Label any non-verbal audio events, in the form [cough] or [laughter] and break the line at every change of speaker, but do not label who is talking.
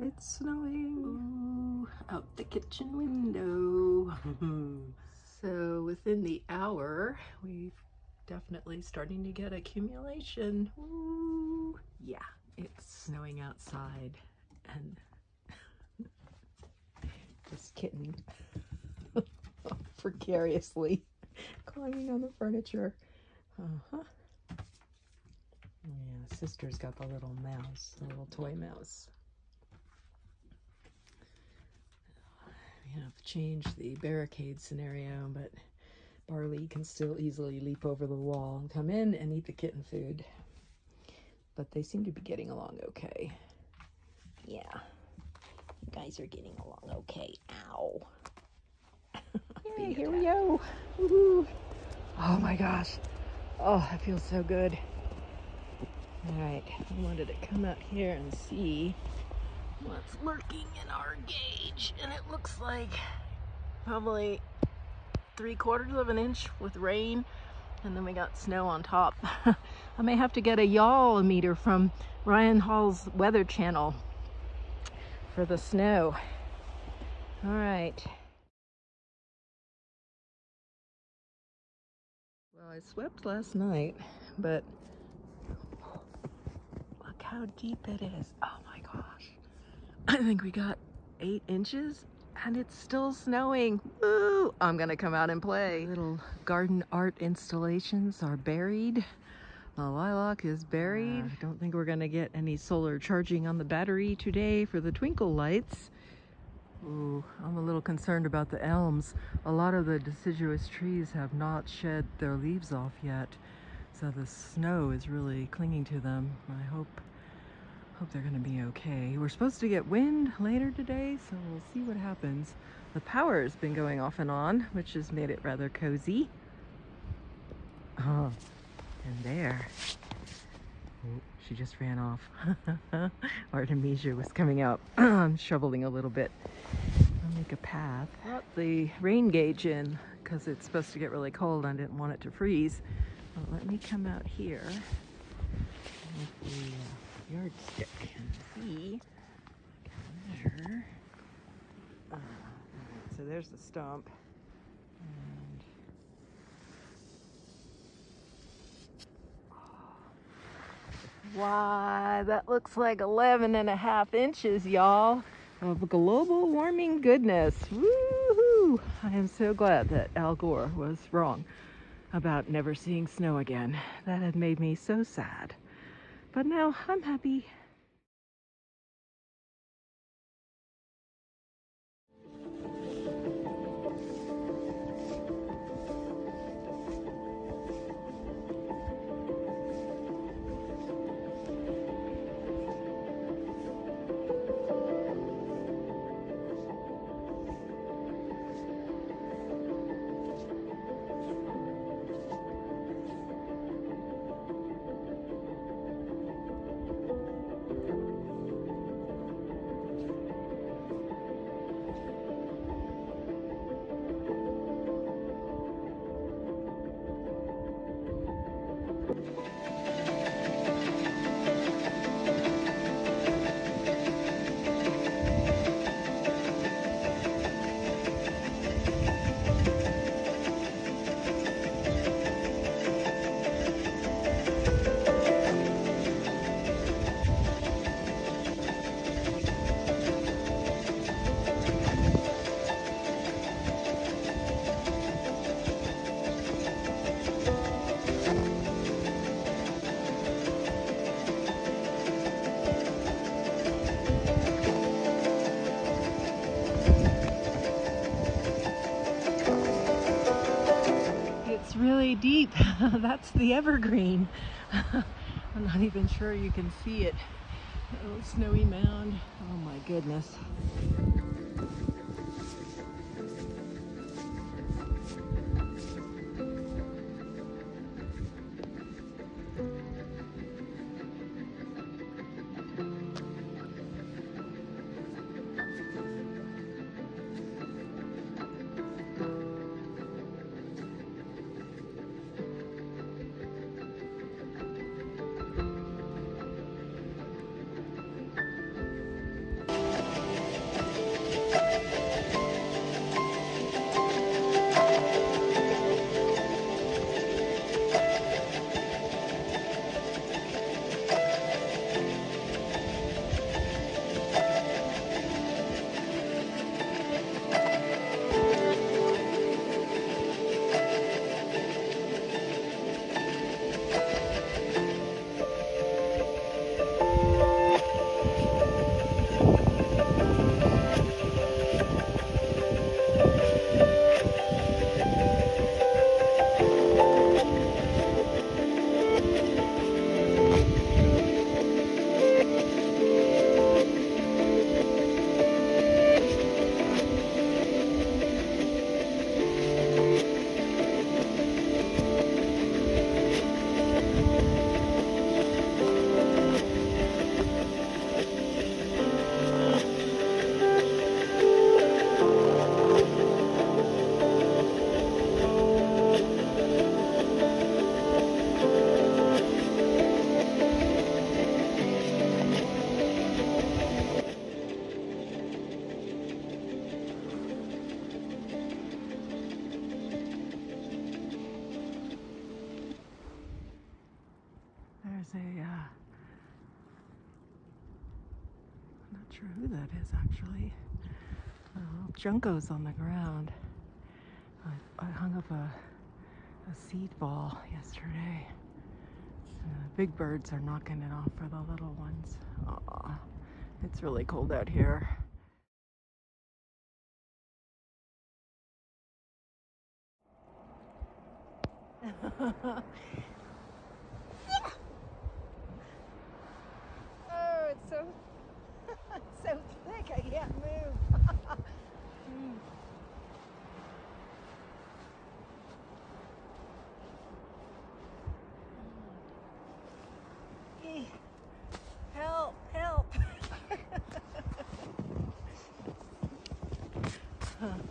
It's snowing. Ooh, out the kitchen window. [laughs] so within the hour, we've definitely starting to get accumulation. Ooh, yeah, it's snowing outside and [laughs] this kitten [laughs] precariously climbing on the furniture. Uh-huh. Yeah, sister's got the little mouse, the little toy mouse. We have changed the barricade scenario, but Barley can still easily leap over the wall and come in and eat the kitten food. But they seem to be getting along okay. Yeah, you guys are getting along okay. Ow. [laughs] Yay, here we go. Oh my gosh. Oh, that feels so good. All right, I wanted to come out here and see what's lurking in our gauge. And it looks like probably three quarters of an inch with rain. And then we got snow on top. [laughs] I may have to get a Y'allmeter from Ryan Hall's Weather Channel for the snow. All right. Well, I swept last night, but look how deep it is. Oh my gosh. I think we got eight inches and it's still snowing. Woo! I'm gonna come out and play. Little garden art installations are buried. The lilac is buried. Uh, I don't think we're gonna get any solar charging on the battery today for the twinkle lights. Ooh, I'm a little concerned about the elms. A lot of the deciduous trees have not shed their leaves off yet, so the snow is really clinging to them. I hope hope they're gonna be okay. We're supposed to get wind later today, so we'll see what happens. The power has been going off and on, which has made it rather cozy. Oh, and there. Oh, she just ran off. [laughs] Artemisia was coming out. [clears throat] I'm shoveling a little bit. I'll make a path. Brought the rain gauge in because it's supposed to get really cold. I didn't want it to freeze. Let me come out here uh, yardstick and see. Measure. Uh, so there's the stump. And Why, that looks like 11 and a half inches, y'all, of global warming goodness. Woohoo! I am so glad that Al Gore was wrong about never seeing snow again. That had made me so sad. But now I'm happy. Deep. [laughs] That's the evergreen. [laughs] I'm not even sure you can see it. Little snowy mound. Oh my goodness. sure who that is actually. Uh, Junco's on the ground. I, I hung up a, a, seed ball yesterday. The big birds are knocking it off for the little ones. Aww, it's really cold out here. yeah. [laughs] Oh, it's so 看